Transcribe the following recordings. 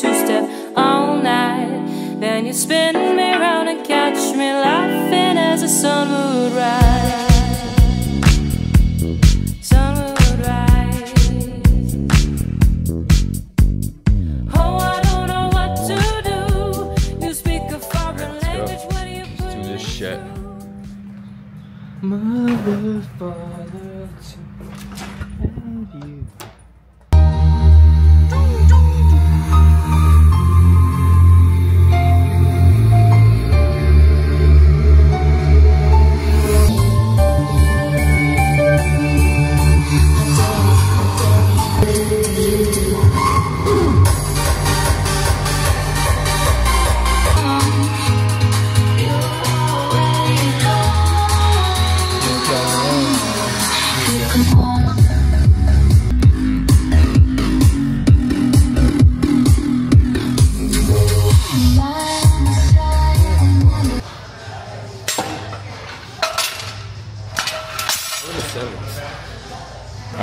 two step all night. Then you spin me round and catch me laughing as the sun would rise. Sun would rise. Oh, I don't know what to do. You speak a foreign language. What do you put do this shit. Mother, father, to have you.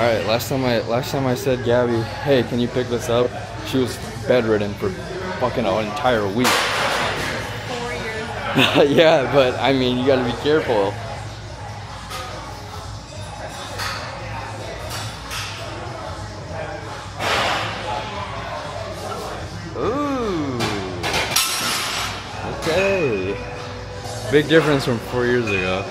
Right, last time I last time I said Gabby, hey, can you pick this up? She was bedridden for fucking an entire week. yeah, but I mean, you gotta be careful. Ooh. Okay. Big difference from four years ago.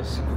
guys.